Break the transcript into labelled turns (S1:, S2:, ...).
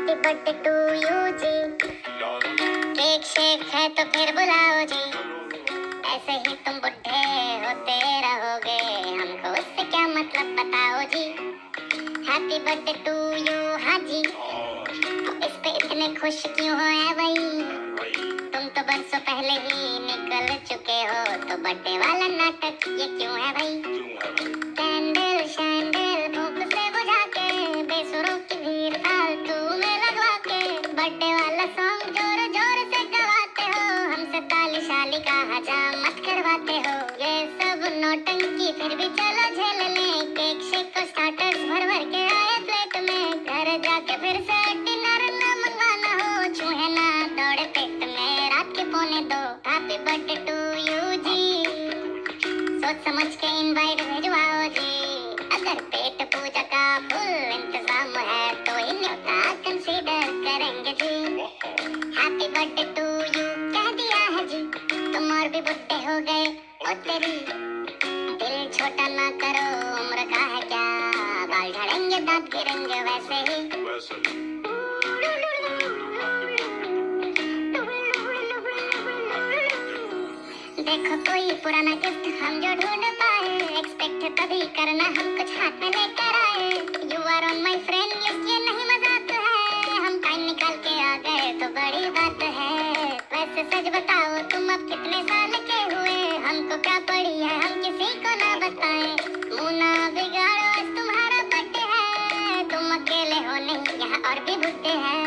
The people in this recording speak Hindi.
S1: Happy birthday to you ji cake shake है तो फिर बुलाओ जी ऐसे ही तुम बुढ़े होते रहोगे। हमको उससे क्या मतलब बताओ ji happy birthday to you हाँ जी इस पे इतने खुश क्यों हो, है भाई? तुम तो बरसों पहले ही निकल चुके हो तो बर्थडे वाला नाटक ये क्यों है, भाई? बर्थडे वाला सॉन्ग ज़ोर ज़ोर से गवाते हो। हमसे ताली शाली का हजाम मत करवाते हो। ये सब नौटंकी, फिर भी चलो झेल लें। केक शेक को स्टार्टर्स भर भर के आए प्लेट में। घर जाके फिर से डिनर न मंगवाना हो। चूहे ना दौड़े पेट में, रात के पौने दो। हैप्पी बर्थडे टू यू जी। सोच समझ के इनवाइट भिजवाओ, जी। अगर पेट पूजा का फुल इंतज़ाम है तो ही न्योता हैप्पी बर्थडे टू यू कह दिया है जी तुम और भी बुढ़े हो गए ओ तेरी। दिल छोटा ना करो उम्र का है क्या? बाल झड़ेंगे दांत गिरेंगे वैसे ही। देखो कोई पुराना गिफ्ट हम जो ढूंढ पाए। एक्सपेक्ट तभी सच बताओ, तुम अब कितने साल के हुए? हमको क्या पड़ी है? हम किसी को ना बताएँ। मुना बिगाड़ो तुम्हारा बट है। तुम अकेले हो नहीं, यहाँ और भी भूते हैं।